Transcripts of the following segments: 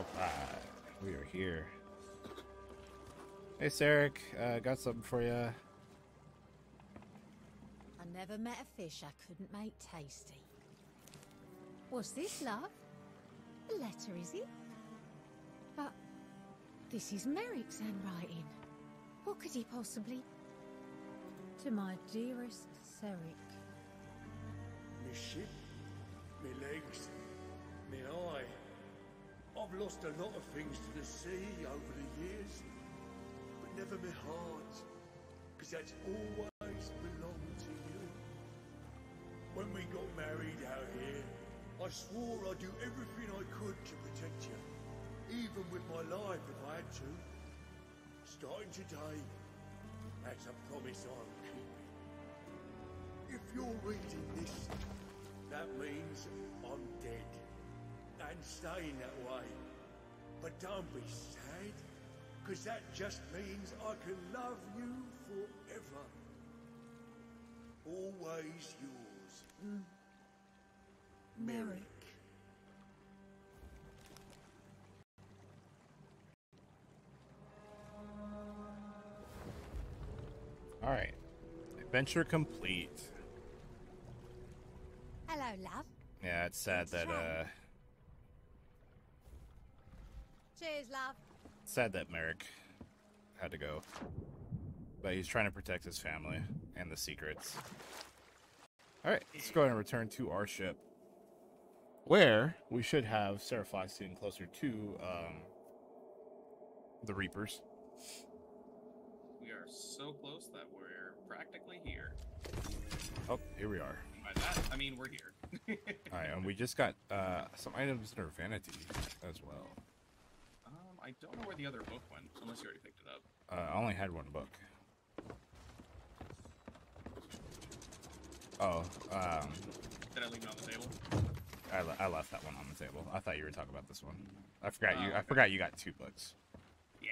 All right, we are here. Hey, Sarek, uh, got something for you. I never met a fish I couldn't make tasty. What's this, love? A letter, is it? But this is Merrick's handwriting. What could he possibly... To my dearest Seric. Me ship, me legs, me eye. I've lost a lot of things to the sea over the years, but never my heart, because that's always belonged to you. When we got married out here, I swore I'd do everything I could to protect you, even with my life if I had to. Starting today, that's a promise I'm keeping. If you're reading this, that means I'm dead. And staying that way. But don't be sad, because that just means I can love you forever. Always yours. Merrick. All right, adventure complete. Hello, love. Yeah, it's sad that uh, Cheers, love. sad that Merrick had to go, but he's trying to protect his family and the secrets. All right, let's go ahead and return to our ship, where we should have Sarah Fox sitting closer to um, the Reapers. We are so close that we're practically here. Oh, here we are. By that, I mean we're here. All right, and we just got uh, some items in our vanity as well. I don't know where the other book went, unless you already picked it up. Uh, I only had one book. Oh, um, Did I leave it on the table? I, le- I left that one on the table. I thought you were talking about this one. I forgot Oh, you. I forgot you got two books. Yeah.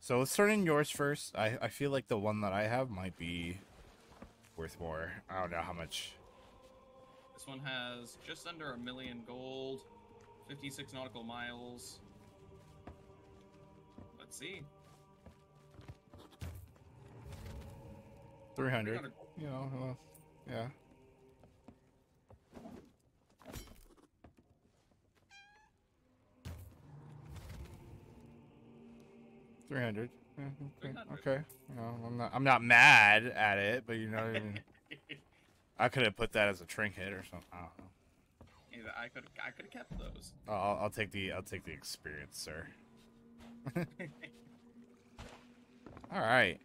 So let's start in yours first. I, I feel like the one that I have might be worth more. I don't know how much. This one has just under a million gold, 56 nautical miles. Let's see. Three hundred. 300. You know, well, yeah. Three hundred. Okay. okay. You know, I'm not. I'm not mad at it, but you know, I I could have put that as a trinket or something. I could I could have kept those. I'll, I'll take the. I'll take the experience, sir. All right.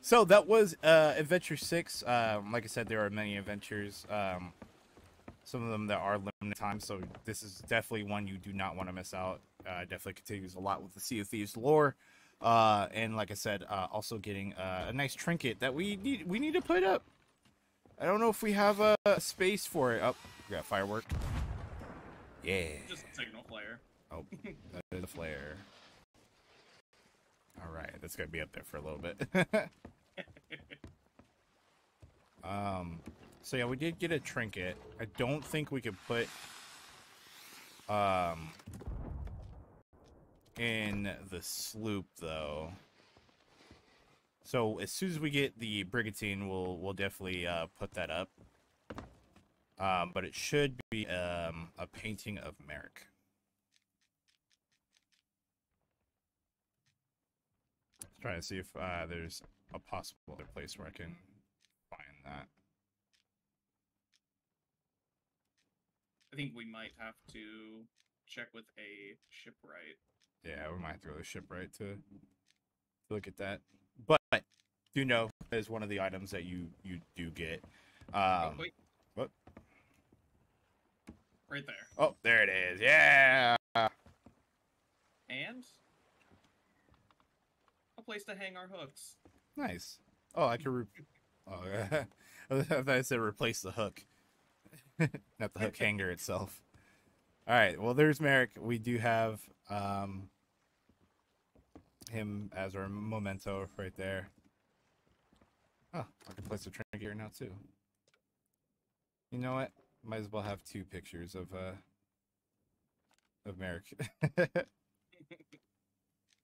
So that was uh, Adventure Six. Um, like I said, there are many adventures. Um, some of them that are limited time. So this is definitely one you do not want to miss out. Uh, definitely continues a lot with the Sea of Thieves lore. Uh, and like I said, uh, also getting uh, a nice trinket that we need. We need to put up. I don't know if we have a, a space for it. Oh, we got firework. Yeah. Just a signal flare. Oh, that is a flare. All right, that's gonna be up there for a little bit. um, so yeah, we did get a trinket. I don't think we could put um in the sloop though. So as soon as we get the brigantine, we'll we'll definitely uh, put that up. Um, but it should be um, a painting of Merrick. Trying to see if uh, there's a possible other place where I can find that. I think we might have to check with a shipwright. Yeah, we might have to go to shipwright to, to look at that. But do know that is one of the items that you you do get. oh, Um, wait. Right there. oh, there it is. Yeah. And a place to hang our hooks. Nice. Oh, I can. Re- oh, yeah. I thought I said replace the hook, not the hook hanger itself. All right. Well, there's Merrick. We do have um him as our memento right there. Oh, I can place a trinket here now too. You know what? Might as well have two pictures of uh of Merrick.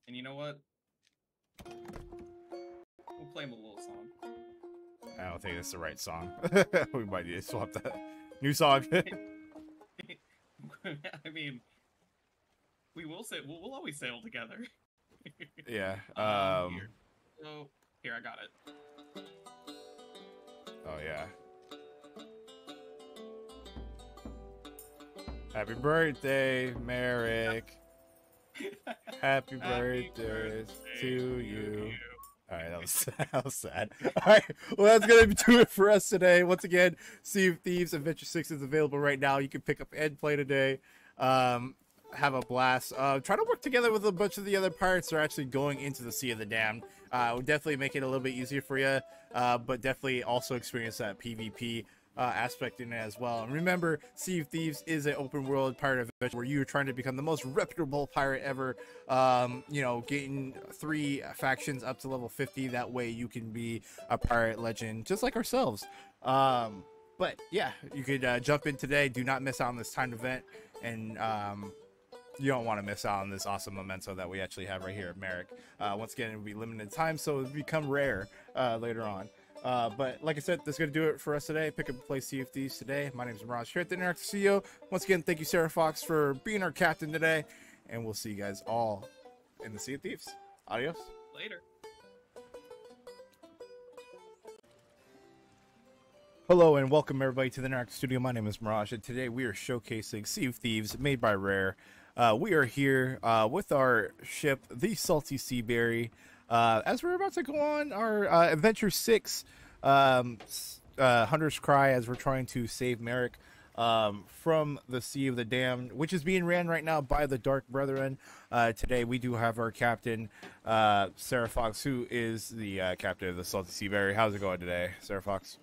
And you know what? We'll play him a little song. I don't think that's the right song. we might need to swap that. New song. I mean, we will say we'll, we'll always sail together. yeah. Um, Um. here. So here I got it. Oh yeah. Happy birthday, Merrick. Happy birthday to you. All right, that was that was sad. All right, well that's gonna do it for us today. Once again, Sea of Thieves Adventure Six is available right now. You can pick up and play today. Um, have a blast. Uh, try to work together with a bunch of the other pirates that are actually going into the Sea of the Damned. Uh, will definitely make it a little bit easier for you, uh, but definitely also experience that PvP uh, aspect in it as well. And remember, Sea of Thieves is an open world pirate adventure where you are trying to become the most reputable pirate ever. Um, you know, getting three factions up to level 50. That way you can be a pirate legend just like ourselves. Um, but yeah, you could uh, jump in today. Do not miss out on this timed event. And um, you don't want to miss out on this awesome memento that we actually have right here at Merrick. Uh, once again, it will be limited time, so it'll become rare uh, later on. Uh, but like I said, that's going to do it for us today. Pick up and play Sea of Thieves today. My name is Mirage here at the Interactive CEO. Once again, thank you, Sarah Fox, for being our captain today. And we'll see you guys all in the Sea of Thieves. Adios. Later. Hello and welcome everybody to the Narc Studio. My name is Mirage, and today we are showcasing Sea of Thieves, made by Rare. Uh, we are here uh, with our ship, the Salty Seaberry, uh, as we're about to go on our uh, Adventure Six, um, uh, Hunter's Cry, as we're trying to save Merrick um, from the Sea of the Damned, which is being ran right now by the Dark Brethren. Uh, today we do have our captain, uh, Sarah Fox, who is the uh, captain of the Salty Seaberry. How's it going today, Sarah Fox?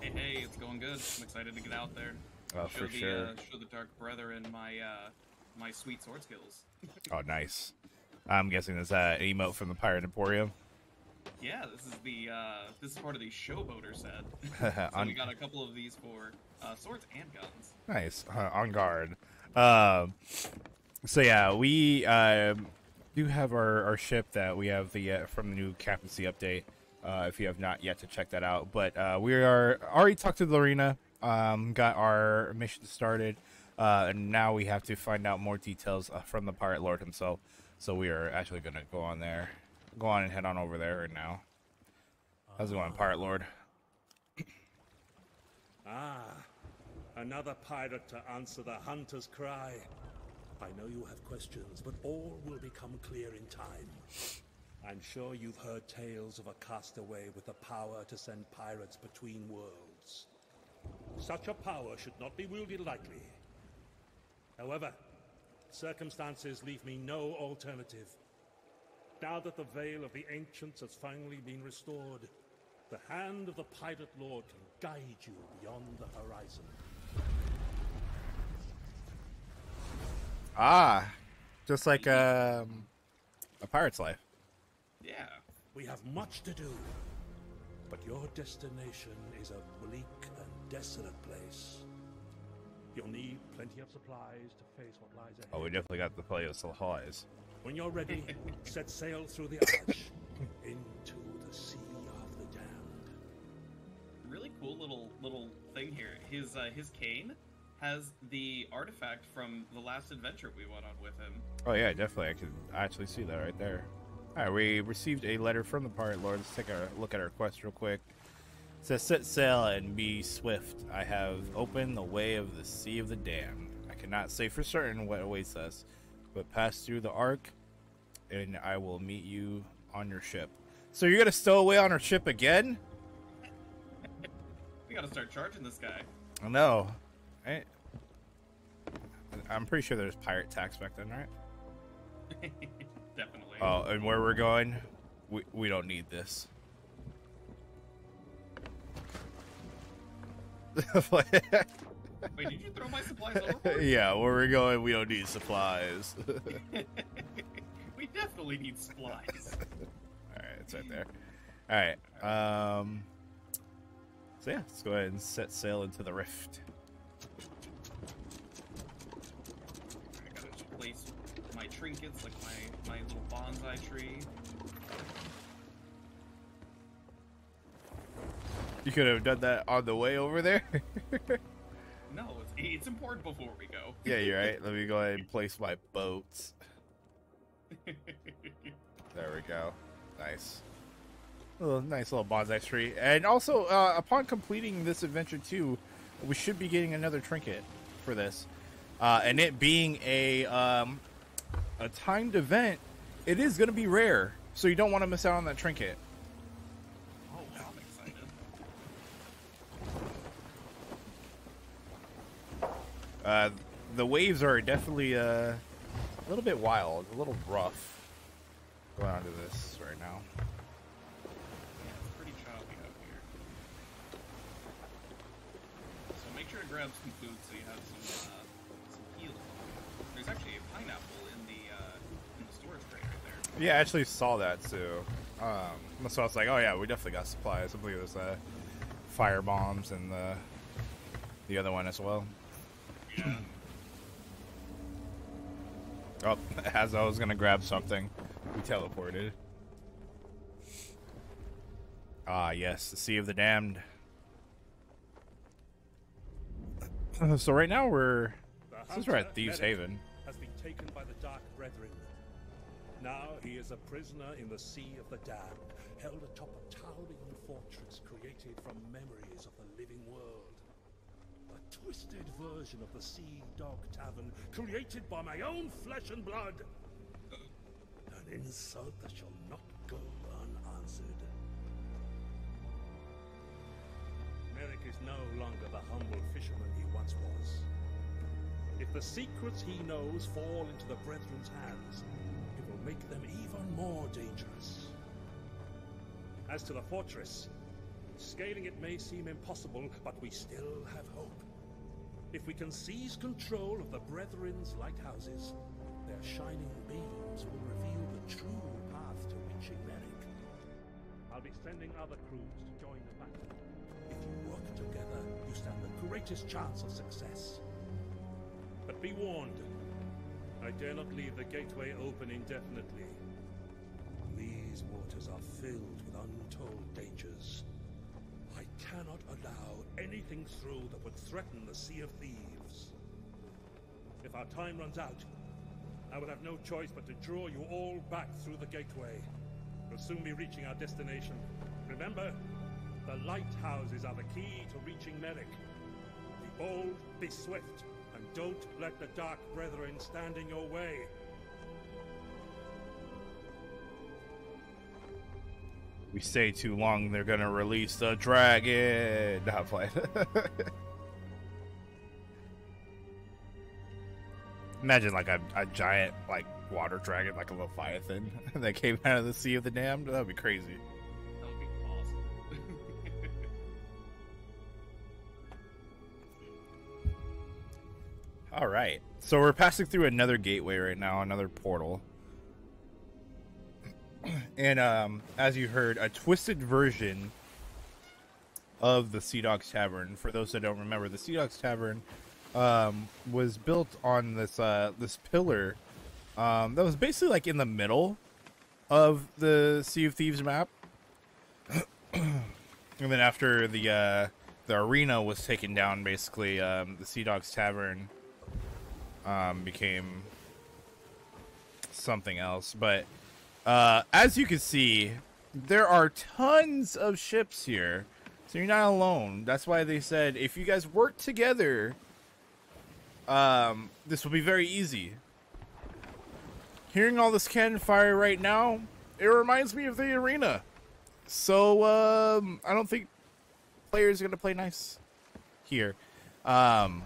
Hey, hey, it's going good. I'm excited to get out there. Oh, show for the, sure. Show the Dark Brethren my uh, my sweet sword skills. Oh, nice. I'm guessing is that an emote from the Pirate Emporium. Yeah, this is the uh, this is part of the showboater set. so On- we got a couple of these for uh, swords and guns. nice. Uh, on guard. Um, so yeah, we um, do have our, our ship that we have the uh, from the new captaincy update. Uh, if you have not yet to check that out, but uh, we are already talked to Larinna. Um, got our mission started, uh, and now we have to find out more details uh, from the pirate lord himself. So we are actually going to go on there, go on and head on over there right now. How's it going, pirate lord? Ah, another pirate to answer the hunter's cry. I know you have questions, but all will become clear in time. I'm sure you've heard tales of a castaway with the power to send pirates between worlds. Such a power should not be wielded lightly. However, circumstances leave me no alternative. Now that the veil of the ancients has finally been restored, the hand of the pirate lord can guide you beyond the horizon. Ah, just like um, a pirate's life. Yeah. We have much to do, but your destination is a bleak and desolate place. You'll need plenty of supplies to face what lies ahead. Oh, we definitely got the play of supplies. When you're ready, set sail through the arch into the sea of the damned. Really cool little little thing here. His uh, his cane has the artifact from the last adventure we went on with him. Oh yeah, definitely. I can actually see that right there. All right, we received a letter from the pirate lord. Let's take a look at our quest real quick. Says, "Set sail and be swift. I have opened the way of the sea of the damned. I cannot say for certain what awaits us, but pass through the ark and I will meet you on your ship." So you're gonna stow away on our ship again? We gotta start charging this guy. No, I, I'm pretty sure there's pirate tax back then, right? Definitely. Oh, and where we're going, we we don't need this. Wait, did you throw my supplies overboard? yeah, where we're going, we don't need supplies. we definitely need supplies. All right, it's right there. All right. Um. So yeah, let's go ahead and set sail into the rift. I gotta just my trinkets, like my my little bonsai tree. You could have done that on the way over there. No, it's it's important before we go. yeah, you're right. Let me go ahead and place my boats. There we go. Nice. Little nice little bonsai tree. And also, uh, upon completing this adventure too, we should be getting another trinket for this. Uh, and it being a um, a timed event, it is going to be rare, so you don't want to miss out on that trinket. oh, wow, I'm excited. Uh, the waves are definitely uh, a little bit wild, a little rough. Going on to this right now. Yeah, it's pretty choppy out here. So make sure to grab some food so you have some uh, some healing. There's actually a pineapple in the uh, in the storage tray right there. Yeah, I actually saw that too. Um, so I was like, oh yeah, we definitely got supplies. I believe it was uh, fire bombs and the the other one as well. Oh, as I was gonna grab something, we teleported. Ah, yes, the Sea of the Damned. Uh, So right now we're is we're at Thieves Haven. has been taken by the Dark Brethren. Now he is a prisoner in the Sea of the Damned, held atop a towering fortress created from memories of the living world. Twisted version of the Sea Dog Tavern, created by my own flesh and blood. An insult that shall not go unanswered. Merrick is no longer the humble fisherman he once was. If the secrets he knows fall into the Brethren's hands, it will make them even more dangerous. As to the fortress, scaling it may seem impossible, but we still have hope. If we can seize control of the Brethren's lighthouses, their shining beams will reveal the true path to reaching Merrick. I'll be sending other crews to join the battle. If you work together, you stand the greatest chance of success. But be warned, I dare not leave the gateway open indefinitely. These waters are filled with untold dangers. Cannot allow anything through that would threaten the Sea of Thieves. If our time runs out, I will have no choice but to draw you all back through the gateway. We'll soon be reaching our destination. Remember, the lighthouses are the key to reaching Merrick. Be bold, be swift, and don't let the Dark Brethren stand in your way. We stay too long, they're gonna release the dragon. Not playing. Imagine like a, a giant like water dragon, like a leviathan that came out of the Sea of the Damned. That would be crazy. That would be awesome. All right, so we're passing through another gateway right now, another portal. And um, as you heard, a twisted version of the Sea Dogs Tavern. For those that don't remember, the Sea Dogs Tavern um, was built on this uh, this pillar um, that was basically like in the middle of the Sea of Thieves map. and then after the uh, the arena was taken down, basically um, the Sea Dogs Tavern um, became something else. But uh, as you can see, there are tons of ships here, so you're not alone. That's why they said if you guys work together, um, this will be very easy. Hearing all this cannon fire right now, it reminds me of the arena. So um, I don't think players are gonna play nice here. Um,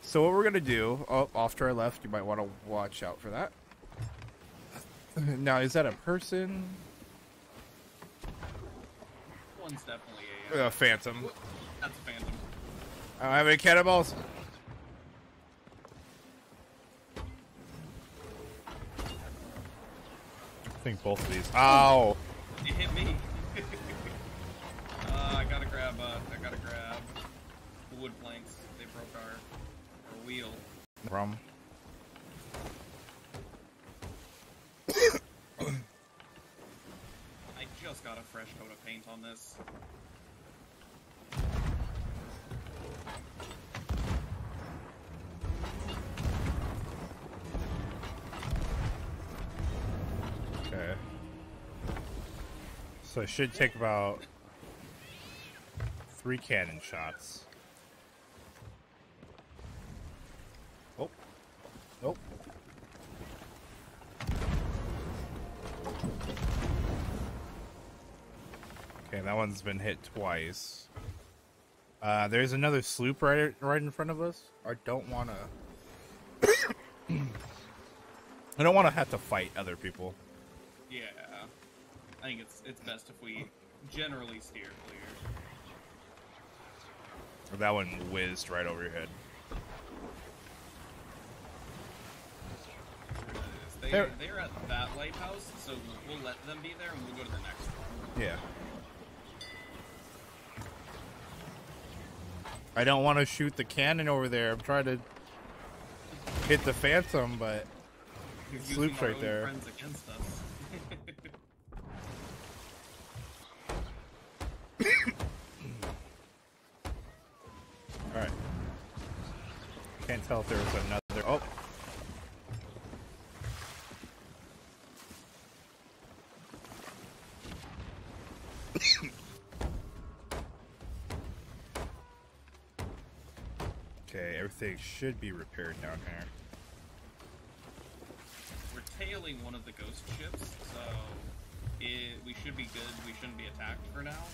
so what we're gonna do, oh, off to our left, you might want to watch out for that. Now, is that a person? One's definitely a. Uh, A phantom. that's a phantom. I don't have any cannonballs. I think both of these. Ow! It hit me. uh, I gotta grab. Uh, I gotta grab the wood planks. They broke our our wheel. From. Fresh coat of paint on this. Okay. So it should take about three cannon shots. One's been hit twice. Uh, there's another sloop right right in front of us. I don't want to. I don't want to have to fight other people. Yeah, I think it's it's best if we generally steer clear. That one whizzed right over your head. They, they're at that lighthouse, so we'll let them be there and we'll go to the next one. Yeah. I don't want to shoot the cannon over there. I'm trying to hit the phantom, but You're Sloop's right there. Friends against us. all right. Can't tell if there was another. Oh. Should be repaired down here. We're tailing one of the ghost ships, so it, we should be good. We shouldn't be attacked for now.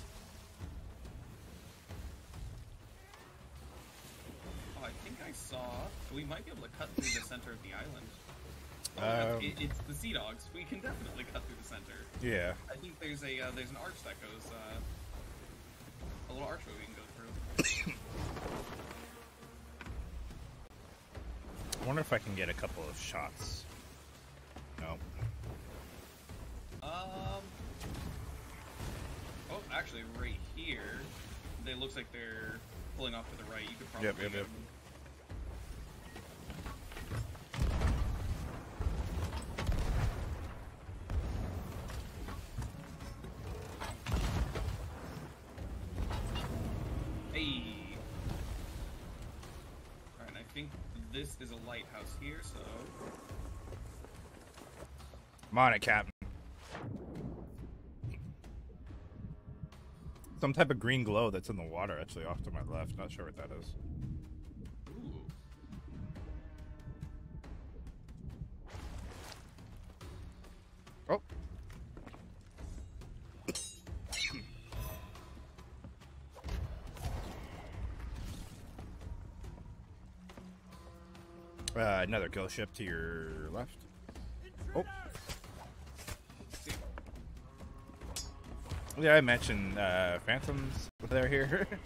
Oh, I think I saw. We might be able to cut through the center of the island. Oh, Um, it, it's the Sea Dogs. We can definitely cut through the center. Yeah. I think there's a uh, there's an arch that goes uh, a little archway we can go through. I wonder if I can get a couple of shots. No. Um. Oh, actually, right here, it looks like they're pulling off to the right. You could probably. Yep, yep, yep. On it, Captain. Some type of green glow that's in the water, actually, off to my left. Not sure what that is. Oh. Uh, another kill ship to your left. Oh. Yeah, I mentioned uh, phantoms. They're here.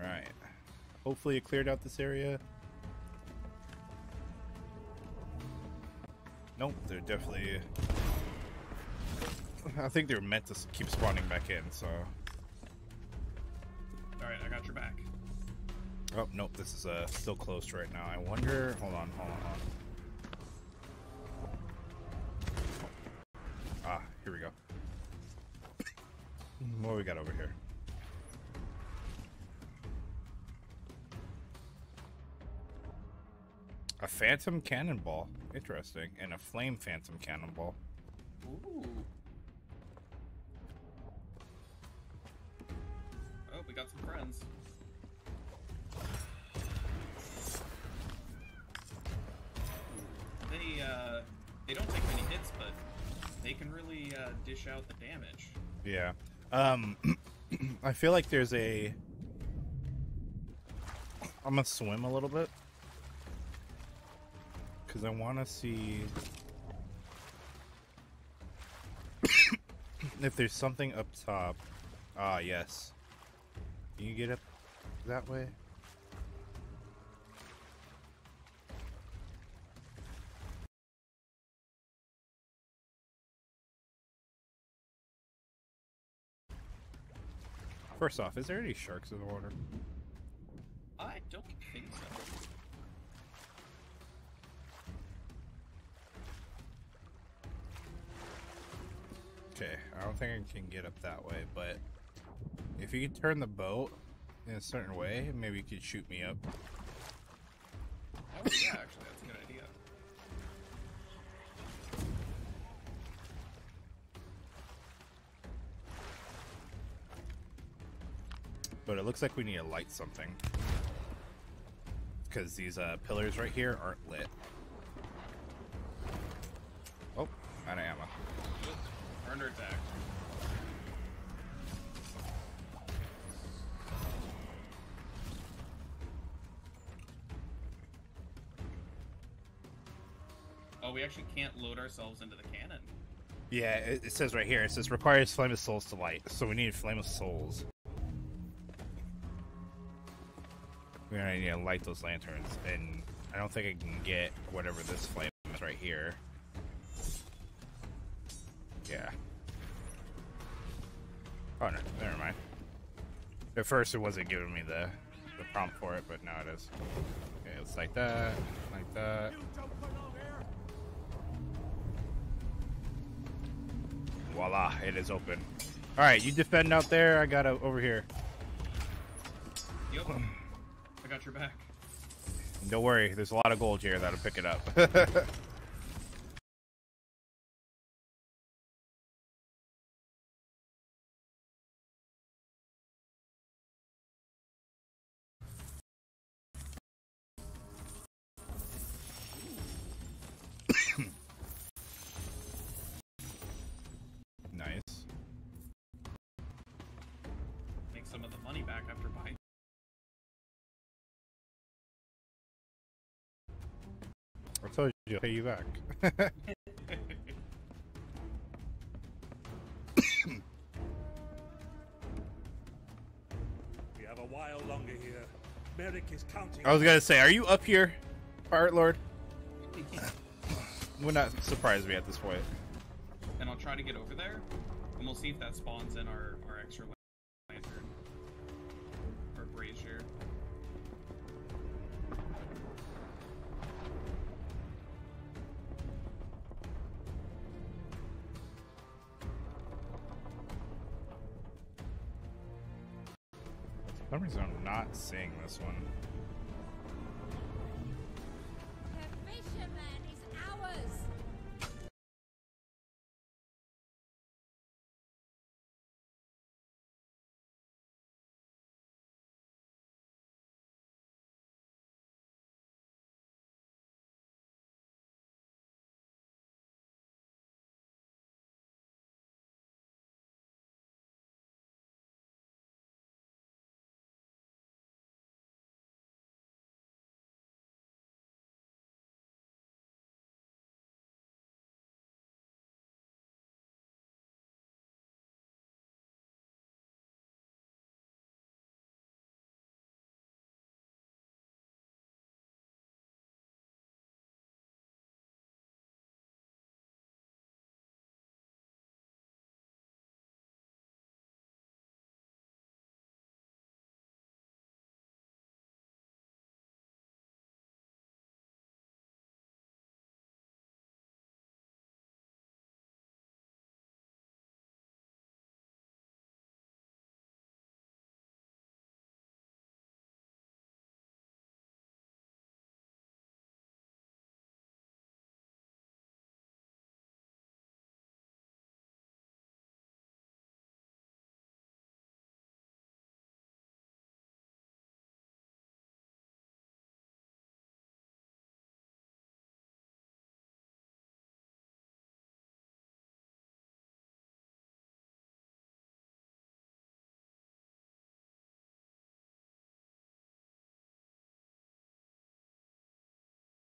All right. Hopefully, it cleared out this area. Nope, they're definitely. I think they're meant to keep spawning back in, so. All right, I got your back. Oh, nope, this is uh, still closed right now. I wonder. Hold on, hold on, hold on. Ah, here we go. What we got over here? A phantom cannonball. Interesting. And a flame phantom cannonball. Feel like there's a. I'm gonna swim a little bit because I want to see if there's something up top. Ah, yes. Can you get up that way? First off, is there any sharks in the water? I don't think so. Okay, I don't think I can get up that way, but if you could turn the boat in a certain way, maybe you could shoot me up. Oh, yeah, actually. But it looks like we need to light something. Because these uh, pillars right here aren't lit. Oh, out of ammo. Under attack. Oh, we actually can't load ourselves into the cannon. Yeah, it, it says right here, it says requires Flame of Souls to light. So we need Flame of Souls. We're gonna need to light those lanterns, and I don't think I can get whatever this flame is right here. Yeah. Oh no, never mind. At first it wasn't giving me the, the prompt for it, but now it is. Okay, it's like that, like that. Voila, it is open. Alright, you defend out there, I got over here. Yep. I got your back. Don't worry, there's a lot of gold here that'll pick it up. told you, I'll pay you back. We have a while longer here. Merrick is counting. I was gonna say, are you up here, Pirate Lord? Would not surprise me at this point. and I'll try to get over there, and we'll see if that spawns in our, our extra seeing this one.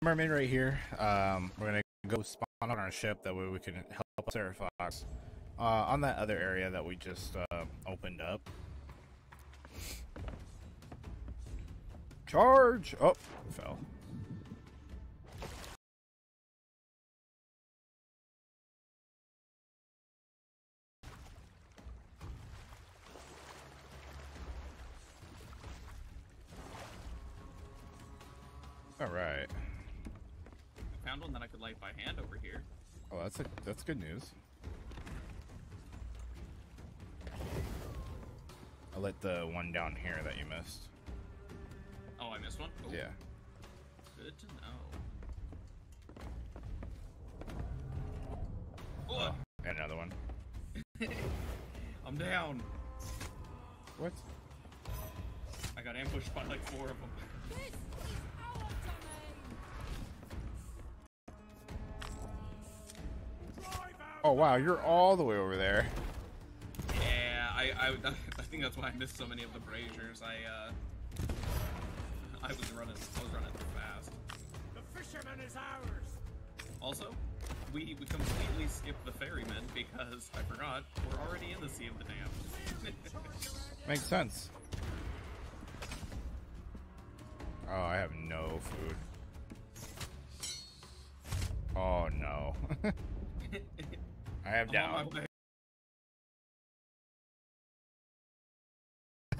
Mermaid right here. Um, we're gonna go spawn on our ship. That way we can help Sarah Fox uh, on that other area that we just uh, opened up. Charge! Oh, fell. All right found one that I could light by hand over here. Oh, that's a, that's good news. I lit the one down here that you missed. Oh, I missed one. Ooh. Yeah. Good to know. Oh, and another one. I'm down. What? I got ambushed by like four of them. Oh wow, you're all the way over there. Yeah, I, I, I think that's why I missed so many of the braziers. I, uh, I was running, I was running too fast. The fisherman is ours! Also, we we completely skipped the ferryman because I forgot we're already in the Sea of the Damned. Makes sense. Oh, I have no food. Oh no. I have I'm down.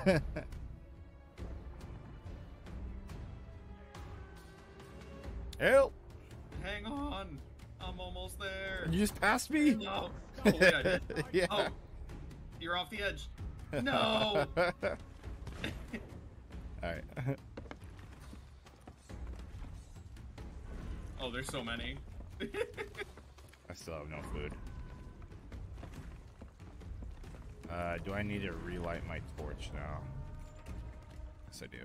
Help! Hang on, I'm almost there. You just passed me? No. Oh did. yeah. Oh, you're off the edge. No. Alright. Oh, there's so many. I still have no food. Uh, do I need to relight my torch now? Yes, I do.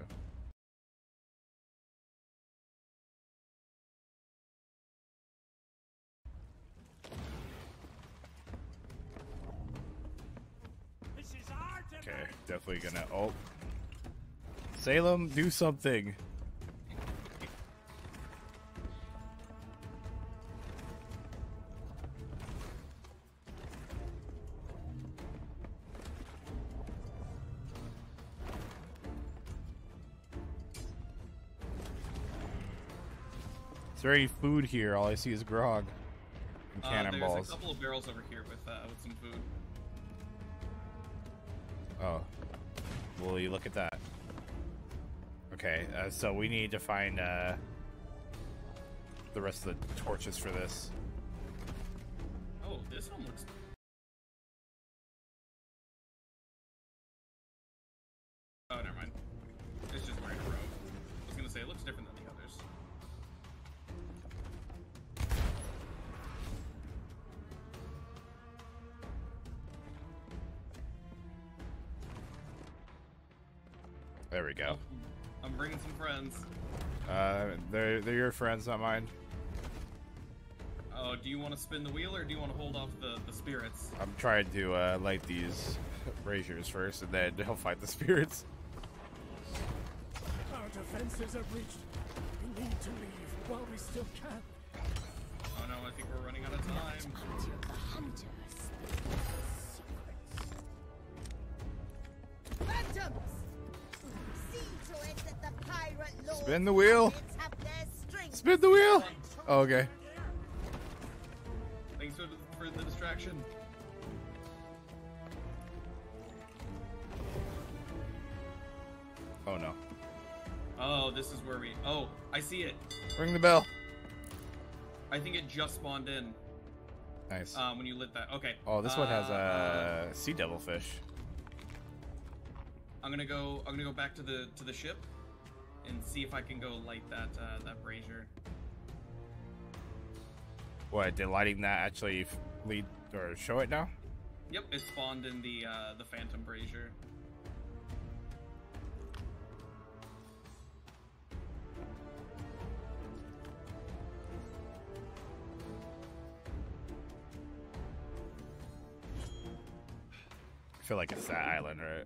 This is Okay, definitely gonna. Oh. Salem, do something. There any food here? All I see is grog and Uh, there's cannonballs. a couple of barrels over here with uh, with some food. Oh. Will you look at that? Okay, uh, so we need to find uh, the rest of the torches for this. Oh, this one looks. There we go. I'm bringing some friends. Uh, they're, they're your friends, not mine. Oh, do you want to spin the wheel or do you want to hold off the, the spirits? I'm trying to uh, light these braziers first, and then I'll fight the spirits. Our defenses are breached. We need to leave while we still can. Oh no, I think we're running out of time. Spin the wheel. have their strength. Spin the wheel! Oh, okay. Thanks for, for the distraction. Oh no. Oh, this is where we. Oh, I see it. Ring the bell. I think it just spawned in Nice. um, when you lit that. Okay. oh, this one has a uh, sea devil fish. I'm gonna go. I'm gonna go back to the to the ship and see if I can go light that uh, that brazier. What, did lighting that actually lead or show it now? Yep, it spawned in the uh, the phantom brazier. I feel like it's that island, right?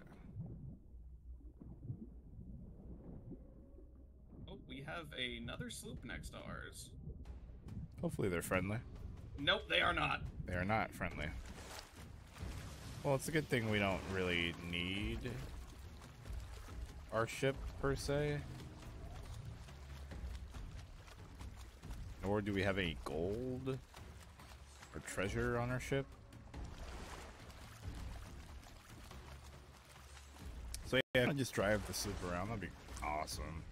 Oh, we have another sloop next to ours. Hopefully they're friendly. Nope, they are not. They are not friendly. Well, it's a good thing we don't really need our ship per se. Nor do we have any gold or treasure on our ship. So yeah, I'll just drive the sloop around. That'd be awesome.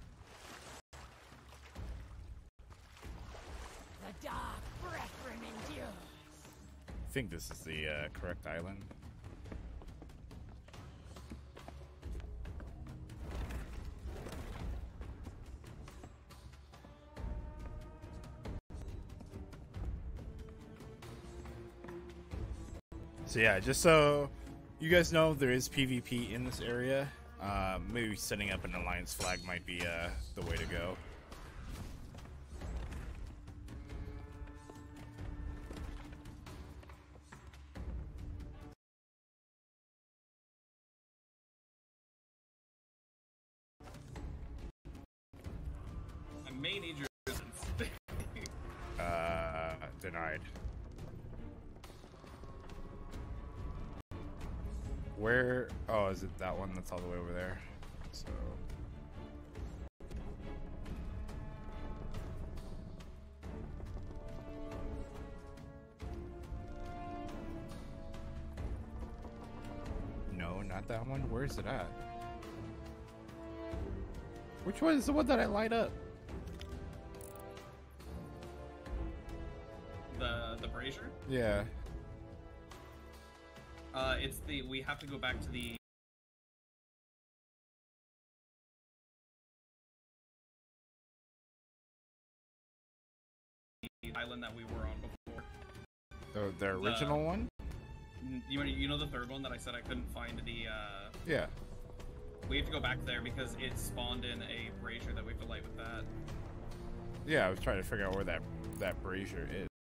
dark endures. I think this is the uh, correct island. So yeah, just so you guys know, there is PvP in this area. Uh, maybe setting up an alliance flag might be uh, the way to go. Where? Oh, is it that one that's all the way over there? So. No, not that one. Where is it at? Which one is the one that I light up? the the brazier. Yeah. Uh, it's the we have to go back to the. the Island that we were on before. The, the original one? You you know the third one that I said I couldn't find the. Uh, Yeah. we have to go back there because it spawned in a brazier that we have to light with that. Yeah, I was trying to figure out where that that brazier is.